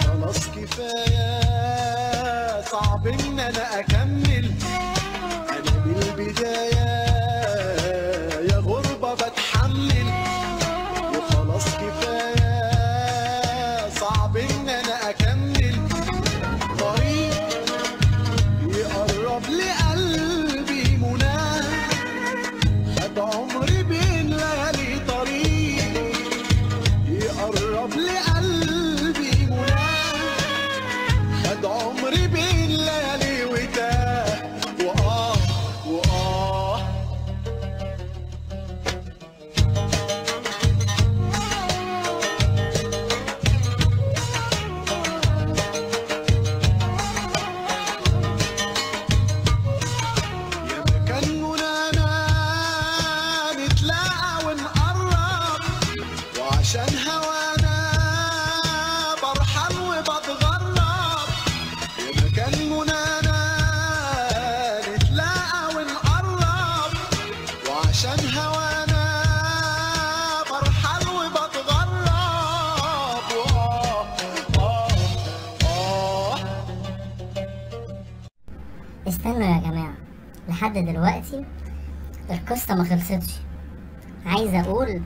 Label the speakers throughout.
Speaker 1: خلاص كفاية صعب إن أنا أكمل. أنا بالبداية وعشان هوانا برحل وبتغرب.
Speaker 2: استنوا يا جماعة لحد دلوقتي القصة ما خلصتش. عايز أقول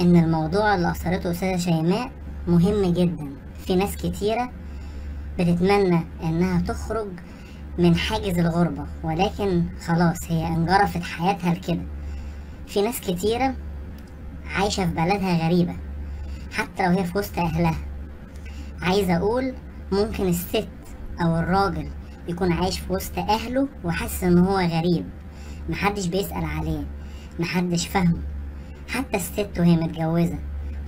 Speaker 2: إن الموضوع اللي أثرته أستاذة شيماء مهم جدا. في ناس كتيرة بتتمنى إنها تخرج من حاجز الغربة ولكن خلاص هي انجرفت حياتها لكده. في ناس كتيرة عايشة في بلدها غريبة حتى لو هي في وسط أهلها. عايز أقول ممكن الست أو الراجل يكون عايش في وسط أهله وحاسس إن هو غريب. محدش بيسأل عليه محدش فاهمه. حتى الست وهي متجوزة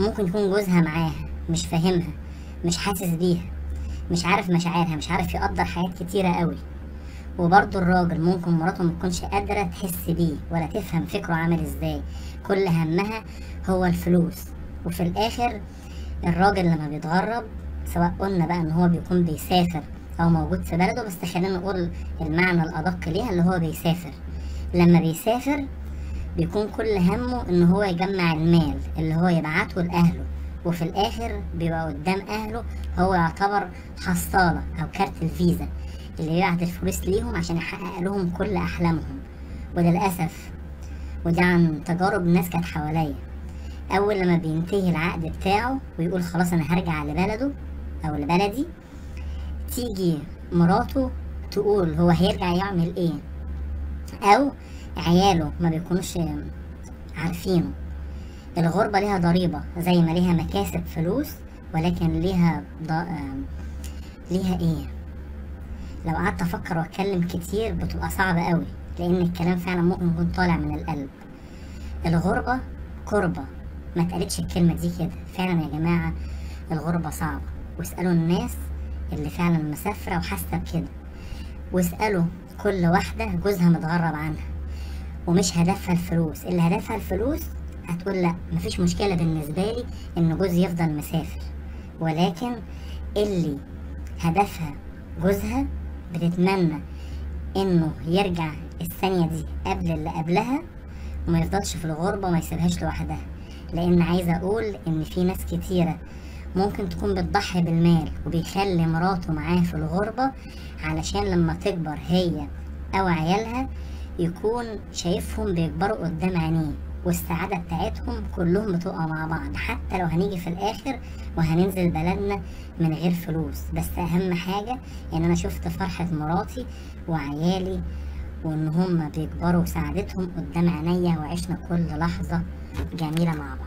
Speaker 2: ممكن يكون جوزها معاها مش فاهمها مش حاسس بيها مش عارف مشاعرها مش عارف يقدر حاجات كتيرة قوي. وبرضه الراجل ممكن مراته متكونش قادرة تحس بيه ولا تفهم فكره عامل إزاي. كل همها هو الفلوس. وفي الآخر الراجل لما بيتغرب سواء قلنا بقى إن هو بيكون بيسافر أو موجود في بلده بس خلينا نقول المعنى الأدق ليها اللي هو بيسافر. لما بيسافر بيكون كل همه إن هو يجمع المال اللي هو يبعته لأهله. وفي الآخر بيبقى قدام أهله هو يعتبر حصالة أو كارت الفيزا. اللي يبعت الفلوس ليهم عشان يحقق لهم كل أحلامهم. وللأسف وده عن تجارب ناس كانت حواليا. أول لما بينتهي العقد بتاعه ويقول خلاص أنا هرجع لبلده أو لبلدي تيجي مراته تقول هو هيرجع يعمل إيه؟ أو عياله ما بيكونوش عارفينه. الغربة ليها ضريبة زي ما ليها مكاسب فلوس ولكن ليها ض... ليها إيه؟ لو قعدت أفكر وأتكلم كتير بتبقى صعبة قوي لأن الكلام فعلا ممكن يكون طالع من القلب. الغربة كربة. ما اتقالتش الكلمة دي كده. فعلا يا جماعة الغربة صعبة. واسألوا الناس اللي فعلا مسافرة وحاسة بكده. واسألوا كل واحدة جوزها متغرب عنها. ومش هدفها الفلوس. اللي هدفها الفلوس هتقول لأ مفيش مشكلة بالنسبة لي إن جوزي يفضل مسافر. ولكن اللي هدفها جوزها بتتمنى إنه يرجع الثانية دي قبل اللي قبلها وما يفضلش في الغربة وما يسيبهاش لوحدها. لأن عايزة أقول إن في ناس كتيرة ممكن تكون بتضحي بالمال وبيخلي مراته معاه في الغربة علشان لما تكبر هي أو عيالها يكون شايفهم بيكبروا قدام عينيه. والسعادة بتاعتهم كلهم بتبقى مع بعض حتى لو هنيجي في الآخر وهننزل بلدنا من غير فلوس. بس أهم حاجة إن أنا شفت فرحة مراتي وعيالي وإن هم بيكبروا وسعادتهم قدام عينيا وعشنا كل لحظة جميلة مع بعض.